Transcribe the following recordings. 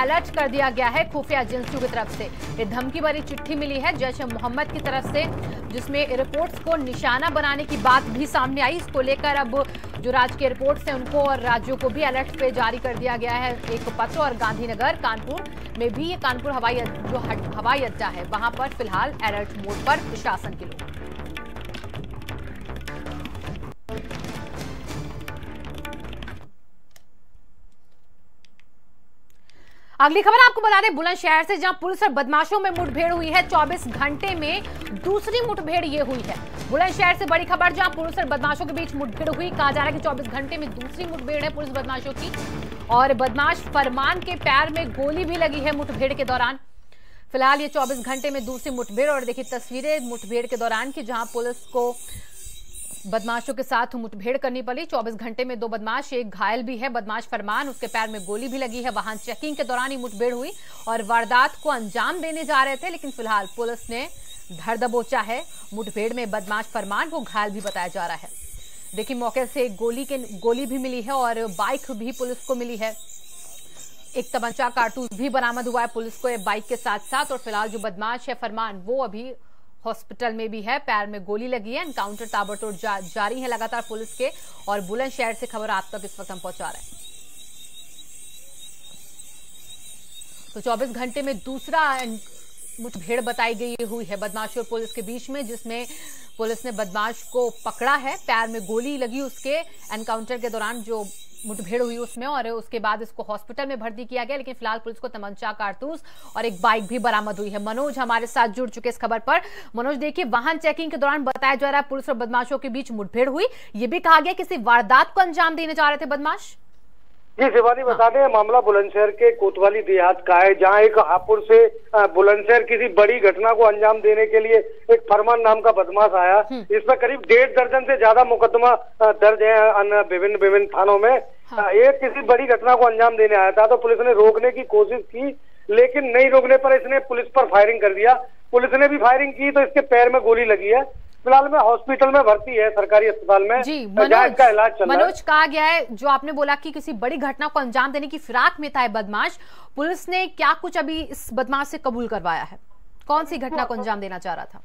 Alert कर दिया गया है खुफिया एजेंसियों की तरफ़ से। ये धमकी भरी चिट्ठी मिली है जैश मोहम्मद की तरफ़ से, जिसमें एयरपोर्ट्स को निशाना बनाने की बात भी सामने आई। इसको लेकर अब जो राज्य के एयरपोर्ट्स हैं, उनको और राज्यों को भी अलर्ट पे जारी कर दिया गया है। एक पत्र और गांधीनगर, कानपुर में भी ये कानपुर हवाई जो हवाई अड्डा है, वहाँ पर फ़िलहाल अलर्ट मोड पर प्रशासन के लोग। अगली खबर आपको बता दें, बुलंदशहर से जहाँ पुलिस और बदमाशों में मुठभेड़ हुई है 24 घंटे में दूसरी मुठभेड़ ये हुई है। बुलंदशहर से बड़ी खबर, जहाँ पुलिस और बदमाशों के बीच मुठभेड़ हुई, कहा जा रहा है कि 24 घंटे में दूसरी मुठभेड़ है पुलिस बदमाशों की। और बदमाश फरमान के पैर में गोली भी लगी है मुठभेड़ के दौरान। फ़िलहाल ये 24 घंटे में दूसरी मुठभेड़, और देखिए तस्वीरें मुठभेड़ के दौरान की जहाँ पुलिस को बदमाशों के साथ मुठभेड़ करनी पड़ी। 24 घंटे में दो बदमाश, एक घायल भी है। बदमाश फरमान, उसके पैर में गोली भी लगी है। वाहन चेकिंग के दौरान ही मुठभेड़ हुई और वारदात को अंजाम देने जा रहे थे, लेकिन फ़िलहाल पुलिस ने धर दबोचा है। मुठभेड़ में बदमाश फरमान, वो घायल भी बताया जा रहा है। देखिए, मौके से गोली के, गोली भी मिली है और बाइक भी पुलिस को मिली है। एक तमंचा कारतूस भी बरामद हुआ है। पुलिस को बाइक के साथ साथ और फ़िलहाल जो बदमाश है फरमान, वो अभी हॉस्पिटल में भी है पैर में गोली लगी है एनकाउंटर ताबड़तोड़ जा, जारी है लगातार पुलिस के और बुलंदशहर से खबर आप तक इस वक्त हम पहुँचा रहे हैं। तो 24 घंटे में दूसरा मुठभेड़ बताई गई हुई है। बदमाश और पुलिस के बीच में जिसमें पुलिस ने बदमाश को पकड़ा है पैर में गोली लगी उसके एनकाउंटर के दौरान जो मुठभेड़ हुई उसमें और उसके बाद इसको हॉस्पिटल में भर्ती किया गया, लेकिन फ़िलहाल पुलिस को तमंचा कारतूस और एक बाइक भी बरामद हुई है। मनोज हमारे साथ जुड़ चुके इस खबर पर। मनोज, देखिए, वाहन चेकिंग के दौरान बताया जा रहा है पुलिस और बदमाशों के बीच मुठभेड़ हुई। ये भी कहा गया किसी वारदात को अंजाम देने जा रहे थे बदमाश। जी शिवानी बता दें मामला बुलंदशहर के कोतवाली देहात का है जहाँ एक हापुड़ से बुलंदशहर किसी बड़ी घटना को अंजाम देने के लिए एक फरमान नाम का बदमाश आया। इसमें करीब डेढ़ दर्जन से ज़्यादा मुकदमा दर्ज है अन्य विभिन्न विभिन्न थानों में। हाँ। एक किसी बड़ी घटना को अंजाम देने आया था तो पुलिस ने रोकने की कोशिश की लेकिन नहीं रोकने पर इसने पुलिस पर फायरिंग कर दिया। पुलिस ने भी फायरिंग की तो इसके पैर में गोली लगी है। फ़िलहाल में हॉस्पिटल में भर्ती है सरकारी अस्पताल में। जी मनोज का इलाज चल मनोज कहा गया है जो आपने बोला कि किसी बड़ी घटना को अंजाम देने की फिराक में था बदमाश पुलिस ने क्या कुछ अभी इस बदमाश से कबूल करवाया है? कौन सी घटना को अंजाम देना चाह रहा था?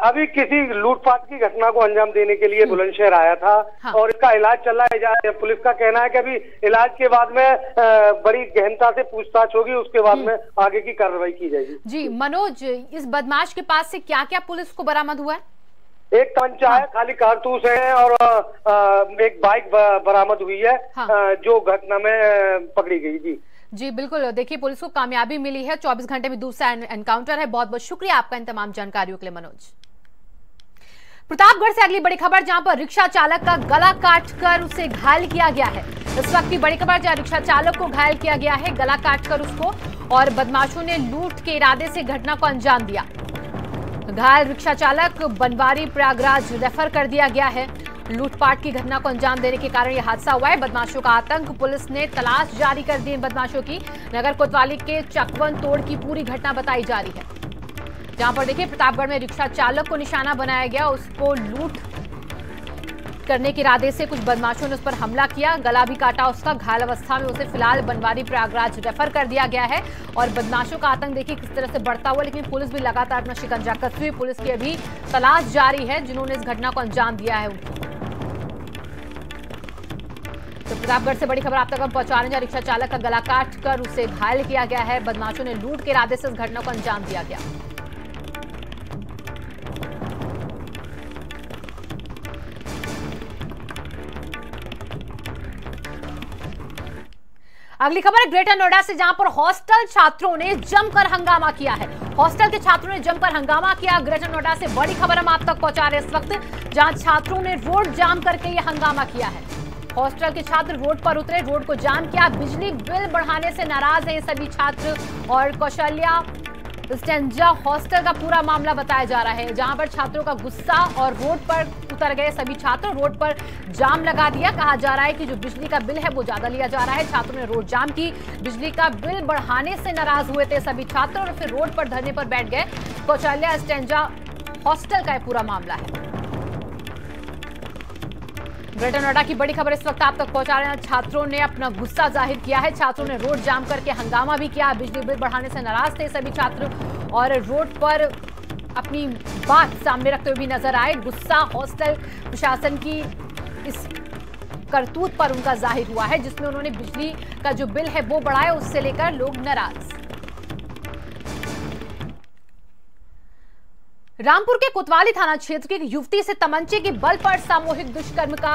अभी किसी लूटपाट की घटना को अंजाम देने के लिए हम्म। बुलंदशहर आया था हाँ। और इसका इलाज चल रहा है पुलिस का कहना है कि अभी इलाज के बाद में बड़ी गहनता से पूछताछ होगी उसके बाद हम्म। में आगे की कार्रवाई की जाएगी। जी मनोज इस बदमाश के पास से क्या क्या पुलिस को बरामद हुआ है? एक कंचा हाँ। है। खाली कारतूस है और एक बाइक बरामद हुई है हाँ। जो घटना में पकड़ी गई जी। जी बिल्कुल। देखिए पुलिस को कामयाबी मिली है। 24 घंटे में दूसरा एनकाउंटर है। बहुत बहुत शुक्रिया आपका इन तमाम जानकारियों के लिए मनोज। प्रतापगढ़ से अगली बड़ी खबर जहाँ पर रिक्शा चालक का गला काटकर उसे घायल किया गया है। इस वक्त की बड़ी खबर जहाँ रिक्शा चालक को घायल किया गया है गला काटकर उसको और बदमाशों ने लूट के इरादे से घटना को अंजाम दिया। घायल रिक्शा चालक बनवारी प्रयागराज रेफर कर दिया गया है। लूटपाट की घटना को अंजाम देने के कारण यह हादसा हुआ है। बदमाशों का आतंक, पुलिस ने तलाश जारी कर दी बदमाशों की। नगर कोतवाली के चकवन तोड़ की पूरी घटना बताई जा रही है। जहाँ पर देखिए, प्रतापगढ़ में रिक्शा चालक को निशाना बनाया गया, उसको लूट करने के इरादे से कुछ बदमाशों ने उस पर हमला किया। गला भी काटा, उसका घायल अवस्था में उसे फ़िलहाल बनवारी प्रयागराज रेफर कर दिया गया है। और बदमाशों का आतंक देखिए किस तरह से बढ़ता हुआ, लेकिन पुलिस भी लगातार अपना शिकंजा कसती हुई पुलिस की अभी तलाश जारी है, जिन्होंने इस घटना को अंजाम दिया है। तो प्रतापगढ़ से बड़ी खबर आप तक हम पहुँचाने जा रिक्शा चालक का गला काट कर उसे घायल किया गया है। बदमाशों ने लूट के इरादे से इस घटना को अंजाम दिया गया। अगली खबर है ग्रेटर नोएडा से, जहाँ पर हॉस्टल छात्रों ने जमकर हंगामा किया है। हॉस्टल के छात्रों ने जमकर हंगामा किया। ग्रेटर नोएडा से बड़ी खबर हम आप तक पहुँचा रहे इस वक्त, जहाँ छात्रों ने रोड जाम करके ये हंगामा किया है। हॉस्टल के छात्र रोड पर उतरे, रोड को जाम किया। बिजली बिल बढ़ाने से नाराज़ है सभी छात्र और कौशल्या। हॉस्टल का पूरा मामला बताया जा रहा है, जहाँ पर छात्रों का गुस्सा और रोड पर उतर गए। सभी छात्र रोड पर जाम लगा दिया। कहा जा रहा है कि जो बिजली का बिल है, वो ज़्यादा लिया जा रहा है। छात्रों ने रोड जाम की। बिजली का बिल बढ़ाने से नाराज़ हुए थे सभी छात्र और फिर रोड पर धरने पर बैठ गए। कौचाल्या स्टेंजा हॉस्टल का पूरा मामला है। ग्रेटर नोएडा की बड़ी खबर इस वक्त आप तक पहुँचा रहे हैं। छात्रों ने अपना गुस्सा ज़ाहिर किया है। छात्रों ने रोड जाम करके हंगामा भी किया। बिजली बिल बढ़ाने से नाराज़ थे सभी छात्र और रोड पर अपनी बात सामने रखते हुए भी नज़र आए। गुस्सा हॉस्टल प्रशासन की इस करतूत पर उनका ज़ाहिर हुआ है, जिसमें उन्होंने बिजली का जो बिल है वो बढ़ाया, उससे लेकर लोग नाराज़। रामपुर के कोतवाली थाना क्षेत्र की युवती से तमंचे के बल पर सामूहिक दुष्कर्म का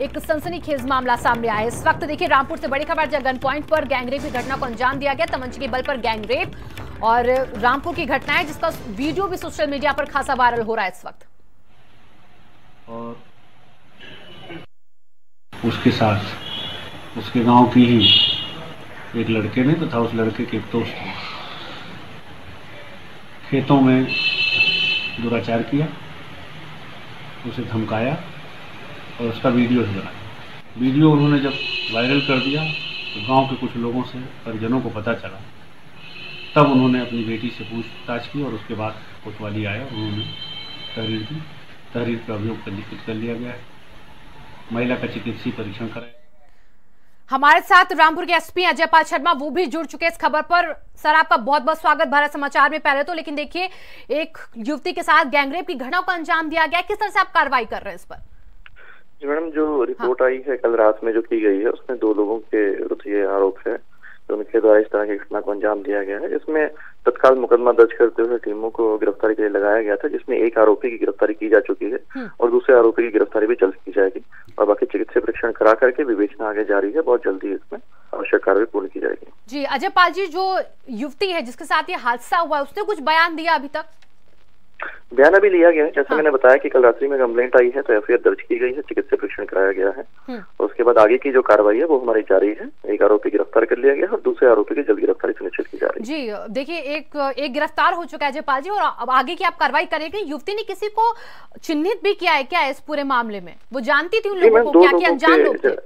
एक सनसनीखेज मामला सामने आया इस वक्त देखिए, रामपुर से बड़ी खबर जब गन पॉइंट पर गैंगरेप की घटना को अंजाम दिया गया। तमंचे के बल पर गैंगरेप और रामपुर की घटना है जिसका वीडियो भी सोशल मीडिया पर खासा वायरल हो रहा है इस वक्त। और उसके साथ, उसके गाँव की ही एक लड़के ने तथा उस लड़के के दोस्त खेतों में दुराचार किया, उसे धमकाया और उसका वीडियो भी बनाया। वीडियो उन्होंने जब वायरल कर दिया तो गाँव के कुछ लोगों से, परिजनों को पता चला तब उन्होंने अपनी बेटी से पूछताछ की और उसके बाद कोतवाली आया। उन्होंने तहरीर की। तहरीर का अभियोग लिखित कर लिया गया है। महिला का चिकित्सीय परीक्षण कराया। हमारे साथ रामपुर के एसपी अजय पाल शर्मा वो भी जुड़ चुके हैं इस खबर पर। सर आपका बहुत बहुत स्वागत। भारत समाचार में पहले तो लेकिन देखिए एक युवती के साथ गैंगरेप की घटना को अंजाम दिया गया। किस तरह से आप कार्रवाई कर रहे हैं इस पर? जी मैडम जो रिपोर्ट हाँ। आई है कल रात में जो की गई है उसमें दो लोगों के विरुद्ध ये आरोप है। तो उनके द्वारा इस तरह की घटना को अंजाम दिया गया है। जिसमें तत्काल मुकदमा दर्ज करते हुए टीमों को गिरफ्तारी के लिए लगाया गया था जिसमें एक आरोपी की गिरफ्तारी की जा चुकी है हम्म। और दूसरे आरोपी की गिरफ्तारी भी जल्द की जाएगी और बाकी चिकित्सा परीक्षण करा करके विवेचना आगे जारी है। बहुत जल्दी इसमें आवश्यक कार्रवाई पूर्ण की जाएगी। जी अजय पाल जी जो युवती है जिसके साथ ये हादसा हुआ उसने कुछ बयान दिया अभी तक? बयान अभी लिया गया है। जैसे हाँ। मैंने बताया कि कल रात्रि में कंप्लेंट आई है तो एफआईआर दर्ज की गई है चिकित्सा परीक्षण कराया गया है। हम्म। उसके बाद आगे की जो कार्रवाई है वो हमारी जारी है। एक आरोपी गिरफ़्तार कर लिया गया और दूसरे आरोपी की जल्द गिरफ्तारी सुनिश्चित की जा रही है। जी देखिए एक एक गिरफ़्तार हो चुका है जयपाल जी और अब आगे की आप कार्रवाई करेंगे। युवती ने किसी को चिन्हित भी किया है क्या इस पूरे मामले में? वो जानती थी उन लोगों को क्या अनजान लोग थे?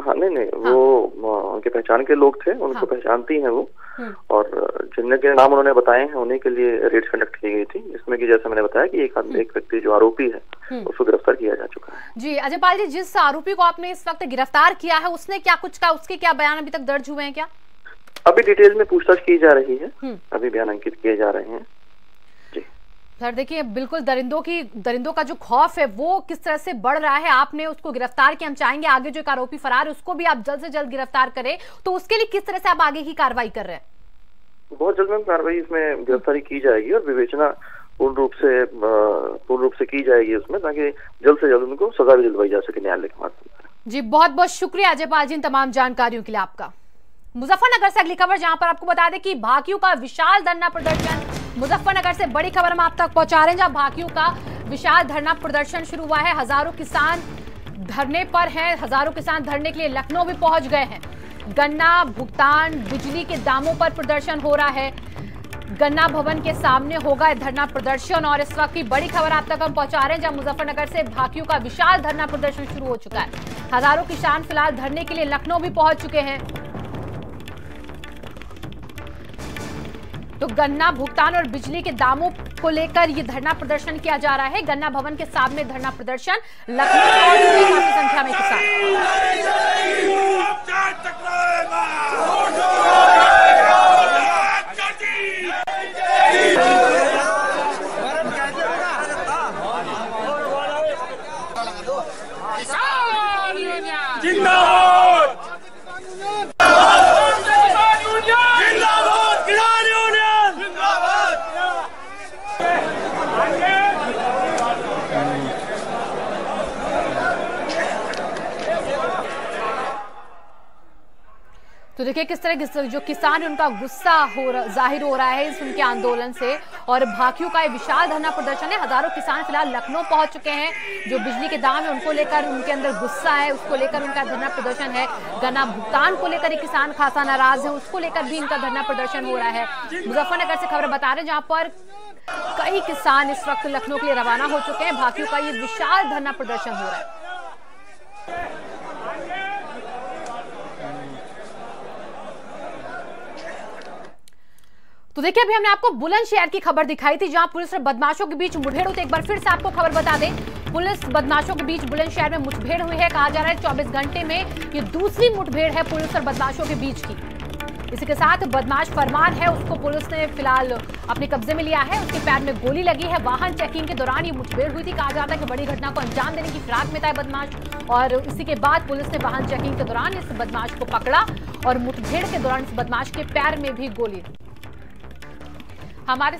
हाँ नहीं नहीं हाँ। वो उनके पहचान के लोग थे उनको हाँ। पहचानती हैं वो हम्म। और जिनके नाम उन्होंने बताए हैं उन्हीं के लिए रेड कंडक्ट की गई थी जिसमें कि जैसे मैंने बताया कि एक हम्म। एक व्यक्ति जो आरोपी है हम्म। उसको गिरफ़्तार किया जा चुका है जी अजयपाल जी जिस आरोपी को आपने इस वक्त गिरफ़्तार किया है उसने क्या कुछ कहा उसके क्या बयान अभी तक दर्ज हुए हैं क्या अभी डिटेल में पूछताछ की जा रही है अभी बयान अंकित किए जा रहे हैं सर देखिए बिल्कुल दरिंदों की दरिंदों का जो खौफ है वो किस तरह से बढ़ रहा है आपने उसको गिरफ़्तार किया हम चाहेंगे आगे जो एक आरोपी फरार है उसको भी आप जल्द से जल्द गिरफ़्तार करें तो उसके लिए किस तरह से आप आगे की कार्रवाई कर रहे हैं? बहुत जल्द में कार्रवाई इसमें गिरफ्तारी की जाएगी और विवेचना पूर्ण रूप से पूर्ण रूप से की जाएगी उसमें ताकि जल्द से जल्द उनको सजा भी दिलवाई जा सके न्यायालय के माध्यम जी बहुत बहुत शुक्रिया अजय पाल जी तमाम जानकारियों के लिए आपका। मुजफ्फरनगर से अगली खबर जहाँ पर आपको बता दें कि भाकियों का विशाल धरना प्रदर्शन मुजफ्फरनगर से बड़ी खबर हम आप तक पहुँचा रहे हैं, जहाँ भाकियों का विशाल धरना प्रदर्शन शुरू हुआ है। हज़ारों किसान धरने पर हैं। हज़ारों किसान धरने के लिए लखनऊ भी पहुँच गए हैं। गन्ना, भुगतान, बिजली के दामों पर प्रदर्शन हो रहा है। गन्ना भवन के सामने होगा धरना प्रदर्शन और इस वक्त की बड़ी खबर आप तक हम पहुँचा रहे हैं, जहाँ मुजफ्फरनगर से भाकियों का विशाल धरना प्रदर्शन शुरू हो चुका है। हज़ारों किसान फ़िलहाल धरने के लिए लखनऊ भी पहुँच चुके हैं। तो गन्ना भुगतान और बिजली के दामों को लेकर ये धरना प्रदर्शन किया जा रहा है। गन्ना भवन के सामने धरना प्रदर्शन, लखनऊ काफ़ी संख्या में किसान। तो देखिए, किस तरह किस जो किसान है, उनका गुस्सा हो ज़ाहिर हो रहा है इस उनके आंदोलन से। और भाकियों का ये विशाल धरना प्रदर्शन है। हज़ारों किसान फ़िलहाल लखनऊ पहुँच चुके हैं। जो बिजली के दाम है, उनको लेकर उनके अंदर गुस्सा है, उसको लेकर उनका धरना प्रदर्शन है। गन्ना भुगतान को लेकर किसान खासा नाराज़ है, उसको लेकर भी इनका धरना प्रदर्शन हो रहा है। मुजफ्फरनगर से खबर बता रहे हैं, जहाँ पर कई किसान इस वक्त लखनऊ के लिए रवाना हो चुके हैं। भाकियों का ये विशाल धरना प्रदर्शन हो रहा है। तो देखिए, अभी हमने आपको बुलंदशहर की खबर दिखाई थी, जहाँ पुलिस और बदमाशों के बीच मुठभेड़ होती एक बार फिर से आपको खबर बता दें, पुलिस बदमाशों के बीच बुलंदशहर में मुठभेड़ हुई है। कहा जा रहा है 24 घंटे में ये दूसरी मुठभेड़ है पुलिस और बदमाशों के बीच की। इसी के साथ बदमाश फरमान है, उसको पुलिस ने फ़िलहाल अपने कब्जे में लिया है। उसके पैर में गोली लगी है। वाहन चेकिंग के दौरान ये मुठभेड़ हुई थी। कहा जाता है कि बड़ी घटना को अंजाम देने की फिराक में था बदमाश। और इसी के बाद पुलिस ने वाहन चेकिंग के दौरान इस बदमाश को पकड़ा और मुठभेड़ के दौरान इस बदमाश के पैर में भी गोली हमारे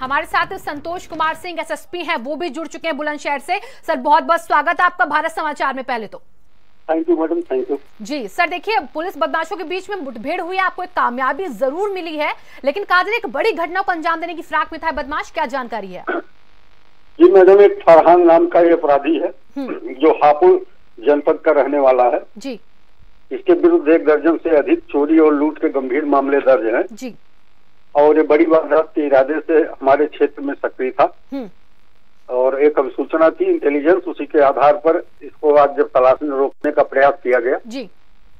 हमारे साथ संतोष कुमार सिंह एसएसपी हैं वो भी जुड़ चुके हैं बुलंदशहर से। सर बहुत बहुत स्वागत है आपका भारत समाचार में पहले तो। Thank you madam thank you ji sir देखिए पुलिस बदमाशों के बीच में मुठभेड़ हुई आपको एक कामयाबी ज़रूर मिली है लेकिन काजल एक बड़ी घटना को अंजाम देने की फिराक में था बदमाश क्या जानकारी है? जी मैडम एक फरहान नाम का ये अपराधी है जो हापुड़ जनपद का रहने वाला है। जी। इसके विरुद्ध एक दर्जन से अधिक चोरी और लूट के गंभीर मामले दर्ज हैं। जी। और ये बड़ी वारदात के इरादे से हमारे क्षेत्र में सक्रिय था। हम्म। और एक अभी सूचना थी इंटेलिजेंस उसी के आधार पर इसको आज जब तलाशी में रोकने का प्रयास किया गया जी।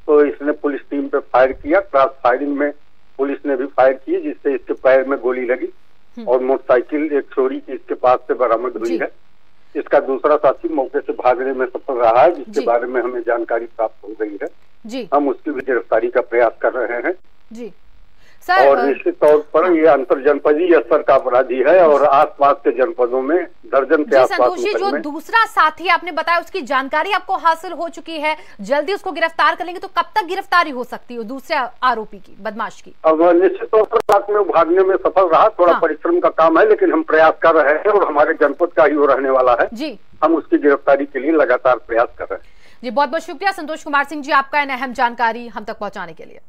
तो इसने पुलिस टीम पे फायर किया। क्रॉस फायरिंग में पुलिस ने भी फायर की जिससे इसके पैर में गोली लगी और मोटरसाइकिल एक चोरी की इसके पास से बरामद हुई है। इसका दूसरा साथी मौके से भागने में सफल रहा है जिसके बारे में हमें जानकारी प्राप्त हो गई है। जी। हम उसकी भी गिरफ्तारी का प्रयास कर रहे हैं। जी। सर और निश्चित तौर पर ये अंतर जनपदीय स्तर का अपराधी है और आसपास के जनपदों में दर्जन के आसपास जी जो दूसरा साथी आपने बताया उसकी जानकारी आपको हासिल हो चुकी है। जल्दी उसको गिरफ़्तार कर लेंगे तो कब तक गिरफ्तारी हो सकती है दूसरे आरोपी की बदमाश की? अब निश्चित तौर पर रात में भागने में सफल रहा थोड़ा हाँ। परिश्रम का काम है लेकिन हम प्रयास कर रहे हैं और हमारे जनपद का ही वो रहने वाला है। जी। हम उसकी गिरफ्तारी के लिए लगातार प्रयास कर रहे हैं। जी बहुत बहुत शुक्रिया। संतोष कुमार सिंह जी आपका इन अहम जानकारी हम तक पहुँचाने के लिए।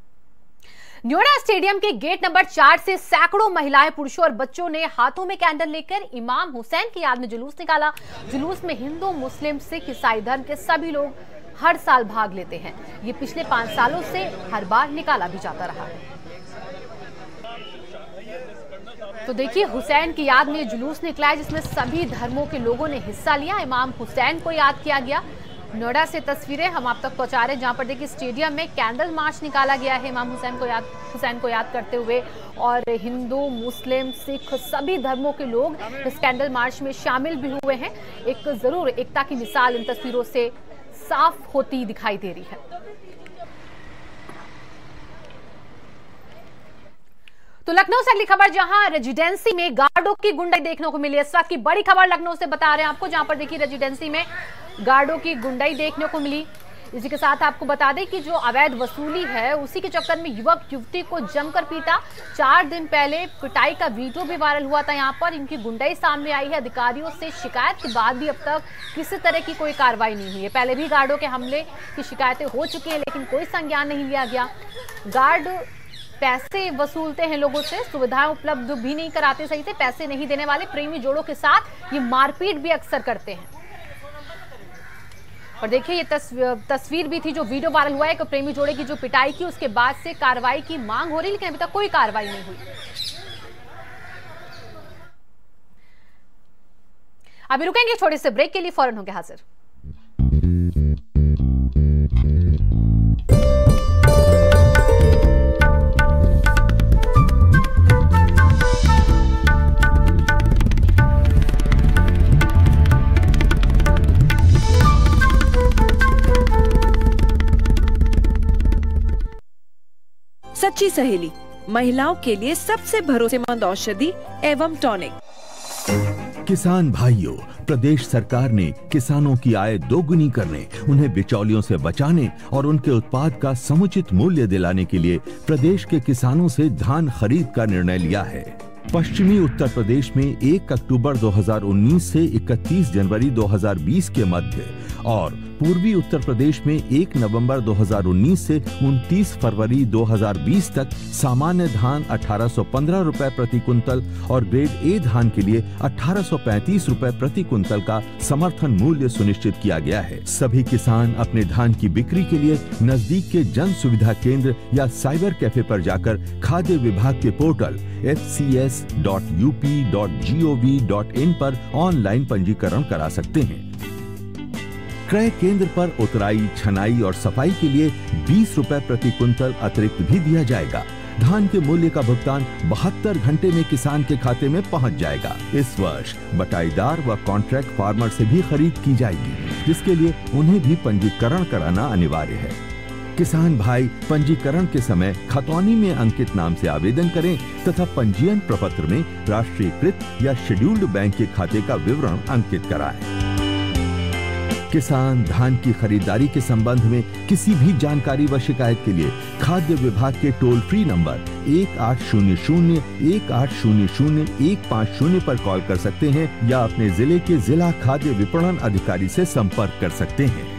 न्योड़ा स्टेडियम के गेट नंबर चार से सैकड़ों महिलाएँ, पुरुषों और बच्चों ने हाथों में कैंडल लेकर इमाम हुसैन की याद में जुलूस निकाला। जुलूस में हिंदू, मुस्लिम, सिख, ईसाई धर्म के सभी लोग हर साल भाग लेते हैं। ये पिछले पाँच सालों से हर बार निकाला भी जाता रहा। है तो देखिए, हुसैन की याद में जुलूस निकला है, जिसमें सभी धर्मों के लोगों ने हिस्सा लिया। इमाम हुसैन को याद किया गया। नोएडा से तस्वीरें हम आप तक पहुँचा रहे हैं, जहाँ पर देखिए स्टेडियम में कैंडल मार्च निकाला गया है इमाम हुसैन को याद, हुसैन को याद करते हुए। और हिंदू, मुस्लिम, सिख, सभी धर्मों के लोग इस कैंडल मार्च में शामिल भी हुए हैं। एक ज़रूर एकता की मिसाल इन तस्वीरों से साफ़ होती दिखाई दे रही है। तो लखनऊ से अगली खबर, जहाँ रेजिडेंसी में गार्डों की गुंडाई देखने को मिली इस वक्त की बड़ी खबर लखनऊ से बता रहे हैं आपको, जहाँ पर देखिए रेजिडेंसी में गार्डों की गुंडाई देखने को मिली। इसी के साथ आपको बता दें कि जो अवैध वसूली है, उसी के चक्कर में युवक, युवती को जमकर पीटा। चार दिन पहले पिटाई का वीडियो भी वायरल हुआ था यहाँ पर। इनकी गुंडाई सामने आई है। अधिकारियों से शिकायत के बाद भी अब तक किसी तरह की कोई कार्रवाई नहीं हुई है। पहले भी गार्डों के हमले की शिकायतें हो चुकी हैं, लेकिन कोई संज्ञान नहीं लिया गया। गार्ड पैसे वसूलते हैं लोगों से, सुविधाएँ उपलब्ध भी नहीं कराते सही से, पैसे नहीं देने वाले प्रेमी जोड़ों के साथ ये मारपीट भी अक्सर करते हैं। और देखिए, ये तस्वीर भी थी जो वीडियो वायरल हुआ है। कि प्रेमी जोड़े की जो पिटाई की, उसके बाद से कार्रवाई की मांग हो रही लेकिन अभी तक कोई कार्रवाई नहीं हुई। अभी रुकेंगे छोटे से ब्रेक के लिए फ़ौरन होंगे हाजिर। सच्ची सहेली। महिलाओं के लिए सबसे भरोसेमंद औषधि एवं टॉनिक। किसान भाइयों, प्रदेश सरकार ने किसानों की आय दोगुनी करने, उन्हें बिचौलियों से बचाने और उनके उत्पाद का समुचित मूल्य दिलाने के लिए प्रदेश के किसानों से धान खरीद का निर्णय लिया है। पश्चिमी उत्तर प्रदेश में 1 अक्टूबर 2019 से 31 जनवरी 2020 के मध्य और पूर्वी उत्तर प्रदेश में 1 नवंबर 2019 से 29 फरवरी 2020 तक सामान्य धान 1815 रुपए प्रति कुंतल और ग्रेड ए धान के लिए 1835 रुपए प्रति कुंतल का समर्थन मूल्य सुनिश्चित किया गया है। सभी किसान अपने धान की बिक्री के लिए नज़दीक के जन सुविधा केंद्र या साइबर कैफ़े पर जाकर खाद्य विभाग के पोर्टल fcs.up.gov.in पर ऑनलाइन पंजीकरण करा सकते हैं। क्रय केंद्र पर उतराई, छनाई और सफ़ाई के लिए बीस रूपए प्रति कुंतल अतिरिक्त भी दिया जाएगा। धान के मूल्य का भुगतान बहत्तर घंटे में किसान के खाते में पहुँच जाएगा। इस वर्ष बटाईदार व कॉन्ट्रैक्ट फार्मर से भी खरीद की जाएगी, जिसके लिए उन्हें भी पंजीकरण कराना अनिवार्य है। किसान भाई, पंजीकरण के समय खतौनी में अंकित नाम से आवेदन करें तथा पंजीयन प्रपत्र में राष्ट्रीयकृत या शेड्यूल्ड बैंक के खाते का विवरण अंकित कराएँ। किसान धान की खरीदारी के संबंध में किसी भी जानकारी व शिकायत के लिए खाद्य विभाग के टोल फ्री नंबर एक आठ शून्य शून्य, एक आठ शून्य शून्य, एक पाँच शून्य पर कॉल कर सकते हैं या अपने ज़िले के जिला खाद्य विपणन अधिकारी से संपर्क कर सकते हैं।